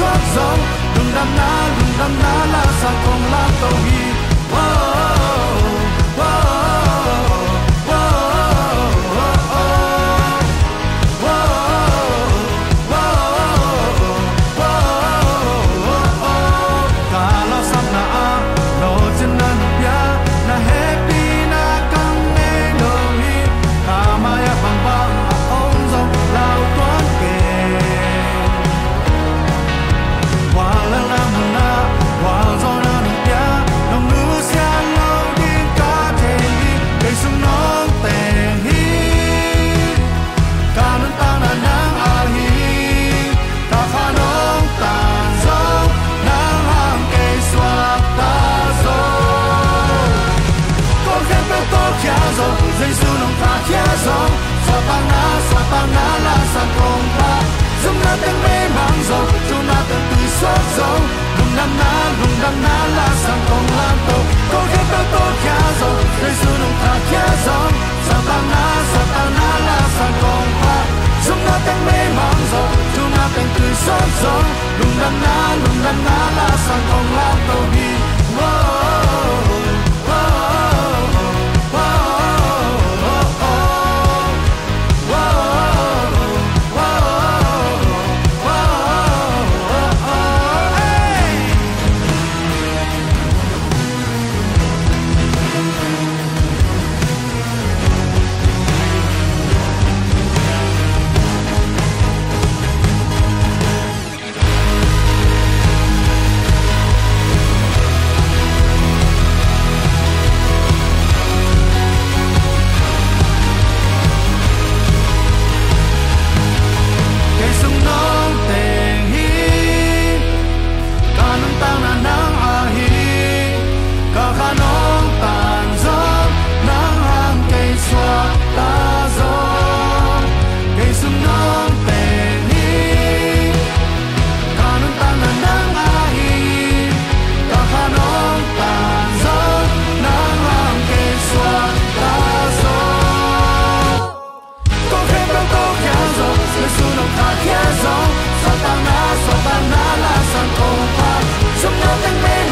suốt gió đừng đâm na đừng đâm na la sa không la tàu hi. zo zai su nong ta kia zo sa pa na sa pa na la sa kong pa. Zum na ten mei mang zo tu na ten tu so zo nung nam na nung Soltame, soltame, lasan kompas Sumnatin meni